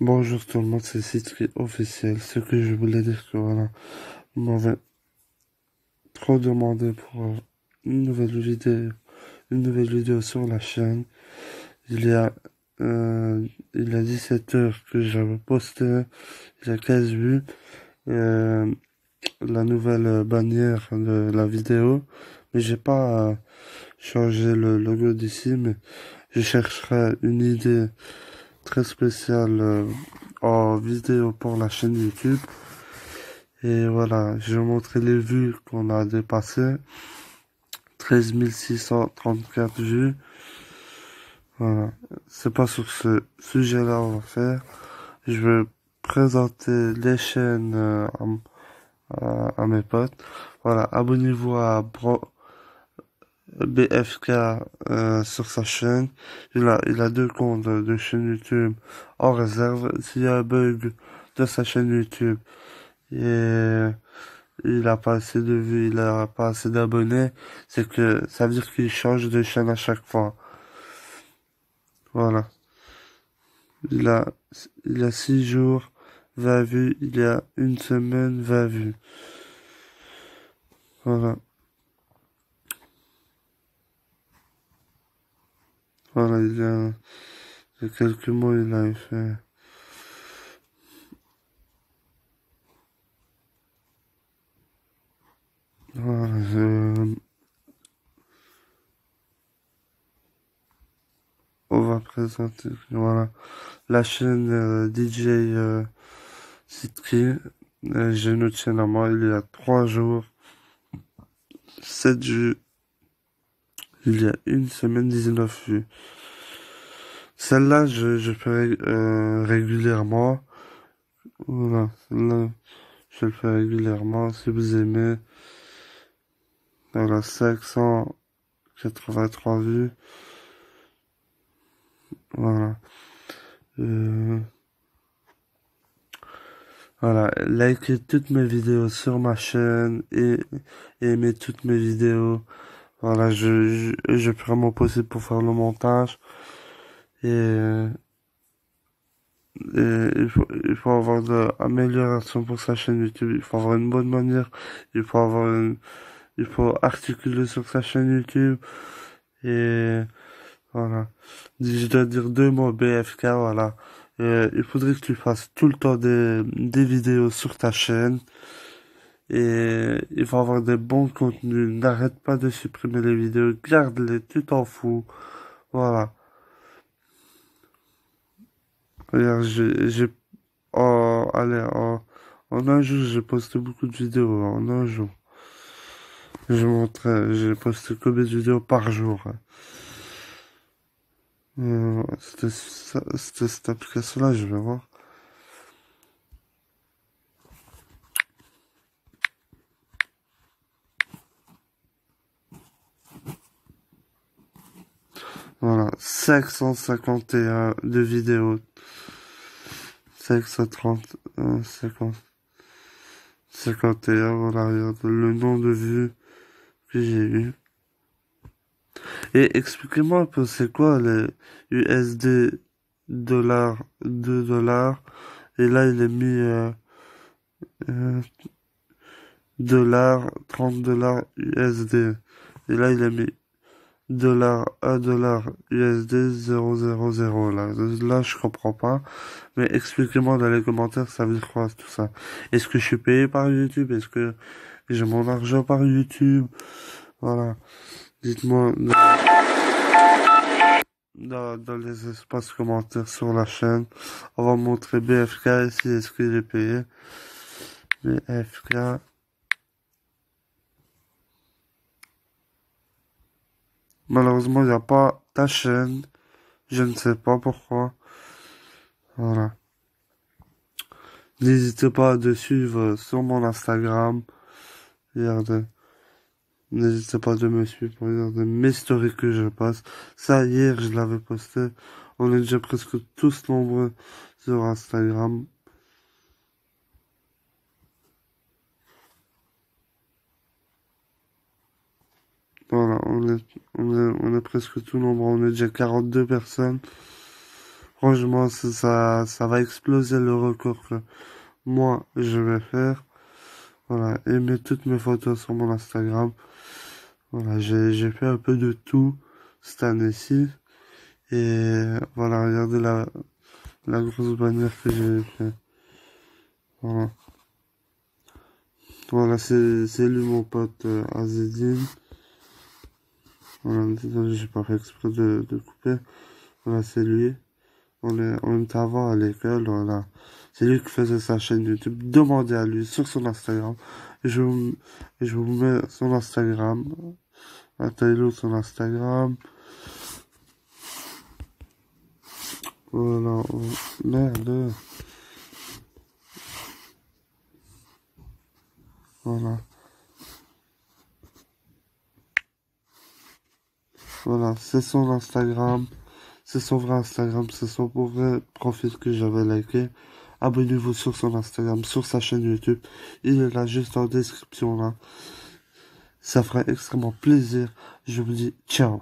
Bonjour tout le monde, c'est Citri officiel. Ce que je voulais dire que voilà, m'avez trop demandé pour une nouvelle vidéo, une nouvelle vidéo sur la chaîne. Il y a, euh, il y a 17 heures que j'avais posté, il y a 15 vues, euh, la nouvelle bannière de la vidéo, mais j'ai pas euh, changé le logo d'ici, mais je chercherai une idée très spécial euh, en vidéo pour la chaîne YouTube. Et voilà, je vais montrer les vues qu'on a dépassées. 13 634 vues. Voilà, c'est pas sur ce sujet-là on va faire. Je vais présenter les chaînes euh, à, à, mes potes. Voilà, abonnez-vous à Bro BFK euh, sur sa chaîne. Il a, il a deux comptes de chaîne YouTube en réserve. S'il y a un bug de sa chaîne YouTube et il a pas assez de vues, il a pas assez d'abonnés, c'est que ça veut dire qu'il change de chaîne à chaque fois. Voilà. Il a, il a six jours, 20 vues. Il y a une semaine, 20 vues. Voilà. Voilà, il y a, il y a quelques mois, il a fait. Voilà, je... On va présenter, voilà, la chaîne DJ euh, Citri. J'ai une chaîne à moi, il y a trois jours, 7 vues il y a une semaine 19 vues. Celle-là, je, je fais euh, régulièrement. Voilà, celle-là, je le fais régulièrement. Si vous aimez, voilà, 583 vues. Voilà. Euh, voilà, likez toutes mes vidéos sur ma chaîne et, et aimez toutes mes vidéos. Voilà, je, je, je ferai mon possible pour faire le montage. Et, et il, faut, il faut avoir de l'amélioration pour sa chaîne YouTube. Il faut avoir une bonne manière. Il faut avoir une, il faut articuler sur sa chaîne YouTube. Et voilà. Je dois dire deux mots BFK, voilà. Il faudrait que tu fasses tout le temps des, des vidéos sur ta chaîne. Et il faut avoir des bons contenus. N'arrête pas de supprimer les vidéos. Garde-les, tu t'en fous. Voilà. Regarde, j'ai... Oh, allez, oh, en un jour, j'ai posté beaucoup de vidéos. En un jour. Je montrais, j'ai posté combien de vidéos par jour. Euh, c'était cette application-là, je vais voir. Voilà, 551 de vidéos. 530, 50, 51, voilà, le nombre de vues que j'ai eu. Et expliquez-moi un peu, c'est quoi les USD dollars, 2 dollars, et là il est mis euh, euh, dollars, 30 dollars USD, et là il est mis dollar, 1 dollar USD 000 là. Là, je comprends pas. Mais expliquez-moi dans les commentaires, ça veut dire quoi tout ça? Est-ce que je suis payé par YouTube? Est-ce que j'ai mon argent par YouTube? Voilà. Dites-moi dans, dans, les espaces commentaires sur la chaîne. On va montrer BFK ici. Est-ce qu'il est payé? BFK. Malheureusement, il n'y a pas ta chaîne. Je ne sais pas pourquoi. Voilà. N'hésitez pas à de suivre sur mon Instagram. Regardez. N'hésitez pas de me suivre pour regarder mes stories que je passe. Ça, hier, je l'avais posté. On est déjà presque tous nombreux sur Instagram. Voilà, on est, on on presque tout nombre. On est déjà 42 personnes. Franchement, ça, ça va exploser le record que moi, je vais faire. Voilà, et mettre toutes mes photos sur mon Instagram. Voilà, j'ai fait un peu de tout cette année-ci. Et voilà, regardez la, la grosse bannière que j'ai fait. Voilà. Voilà, c'est lui mon pote euh, Azedine. Voilà, j'ai pas fait exprès de, de couper. Voilà, c'est lui. On est, est avant à l'école. C'est lui qui faisait sa chaîne YouTube. Demandez à lui sur son Instagram. je, vous, je vous mets son Instagram. Attendez-le son Instagram. Voilà. Merde. Voilà. Voilà, c'est son Instagram. C'est son vrai Instagram, c'est son vrai profil que j'avais liké. Abonnez-vous sur son Instagram, sur sa chaîne YouTube. Il est là juste en description là. Ça ferait extrêmement plaisir. Je vous dis ciao.